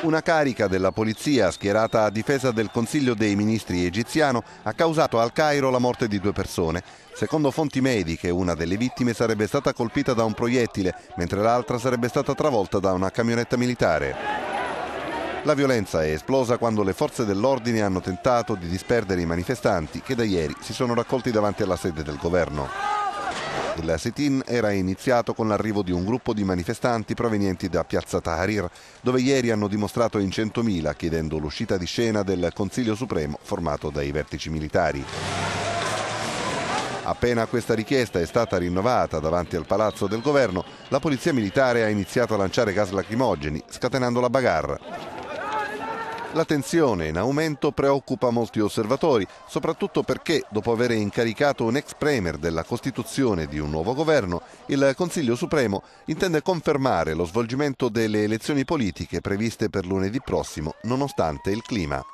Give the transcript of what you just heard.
Una carica della polizia schierata a difesa del Consiglio dei Ministri egiziano ha causato al Cairo la morte di due persone. Secondo fonti mediche, una delle vittime sarebbe stata colpita da un proiettile, mentre l'altra sarebbe stata travolta da una camionetta militare. La violenza è esplosa quando le forze dell'ordine hanno tentato di disperdere i manifestanti che da ieri si sono raccolti davanti alla sede del governo. Il sit-in era iniziato con l'arrivo di un gruppo di manifestanti provenienti da piazza Tahrir, dove ieri hanno dimostrato in 100.000 chiedendo l'uscita di scena del Consiglio Supremo formato dai vertici militari. Appena questa richiesta è stata rinnovata davanti al palazzo del governo, la polizia militare ha iniziato a lanciare gas lacrimogeni, scatenando la bagarre. La tensione in aumento preoccupa molti osservatori, soprattutto perché, dopo aver incaricato un ex premier della costituzione di un nuovo governo, il Consiglio Supremo intende confermare lo svolgimento delle elezioni politiche previste per lunedì prossimo, nonostante il clima.